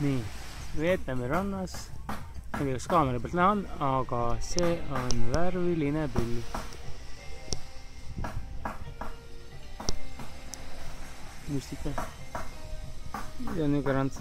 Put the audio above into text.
nii, Vietnami rannas, ma ei tea, kas kaamera pealt näha on, aga see on värviline pilv. müstika. ja niisugune rand